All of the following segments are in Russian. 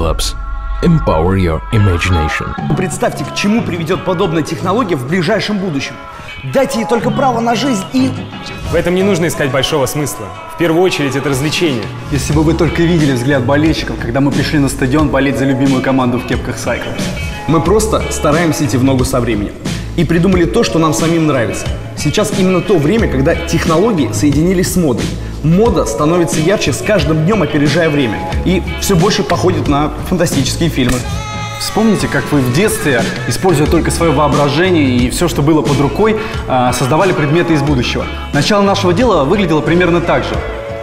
Cyclops. Empower your imagination. Представьте, к чему приведет подобная технология в ближайшем будущем. Дайте ей только право на жизнь и... В этом не нужно искать большого смысла. В первую очередь это развлечение. Если бы вы только видели взгляд болельщиков, когда мы пришли на стадион болеть за любимую команду в кепках Cyclops. Мы просто стараемся идти в ногу со временем. И придумали то, что нам самим нравится. Сейчас именно то время, когда технологии соединились с модой. Мода становится ярче с каждым днем, опережая время. И все больше походит на фантастические фильмы. Вспомните, как вы в детстве, используя только свое воображение и все, что было под рукой, а, создавали предметы из будущего. Начало нашего дела выглядело примерно так же.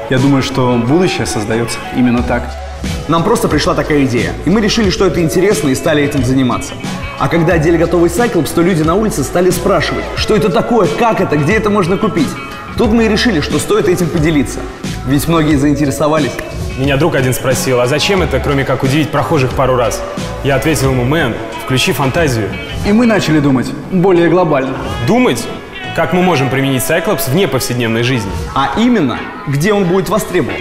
Я думаю, что будущее создается именно так. Нам просто пришла такая идея, и мы решили, что это интересно, и стали этим заниматься. А когда одели готовый Cyclops, то люди на улице стали спрашивать, что это такое, как это, где это можно купить. Тут мы и решили, что стоит этим поделиться. Ведь многие заинтересовались. Меня друг один спросил, а зачем это, кроме как удивить прохожих пару раз? Я ответил ему, мэн, включи фантазию. И мы начали думать более глобально. Думать, как мы можем применить Cyclops вне повседневной жизни. А именно, где он будет востребован.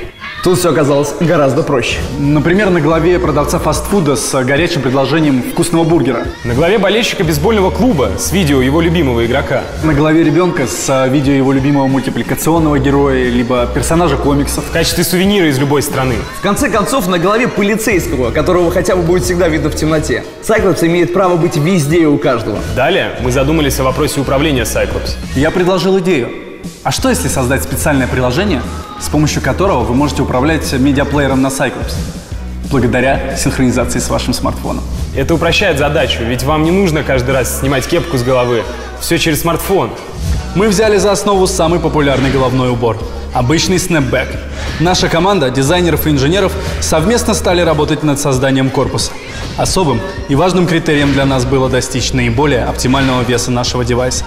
Тут все оказалось гораздо проще. Например, на главе продавца фастфуда с горячим предложением вкусного бургера. На главе болельщика бейсбольного клуба с видео его любимого игрока. На голове ребенка с а, видео его любимого мультипликационного героя, либо персонажа комиксов. В качестве сувенира из любой страны. В конце концов, на голове полицейского, которого хотя бы будет всегда видно в темноте. Cyclops имеет право быть везде и у каждого. Далее мы задумались о вопросе управления Cyclops. Я предложил идею. А что если создать специальное приложение, с помощью которого вы можете управлять медиаплеером на Cyclops? Благодаря синхронизации с вашим смартфоном. Это упрощает задачу, ведь вам не нужно каждый раз снимать кепку с головы. Все через смартфон. Мы взяли за основу самый популярный головной убор – обычный снэпбэк. Наша команда дизайнеров и инженеров совместно стали работать над созданием корпуса. Особым и важным критерием для нас было достичь наиболее оптимального веса нашего девайса.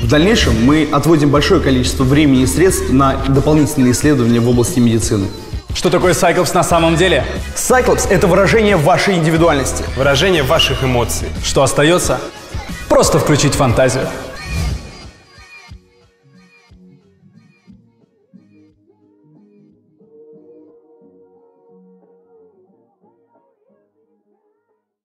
В дальнейшем мы отводим большое количество времени и средств на дополнительные исследования в области медицины. Что такое Cyclops на самом деле? Cyclops – это выражение вашей индивидуальности. Выражение ваших эмоций. Что остается? Просто включить фантазию.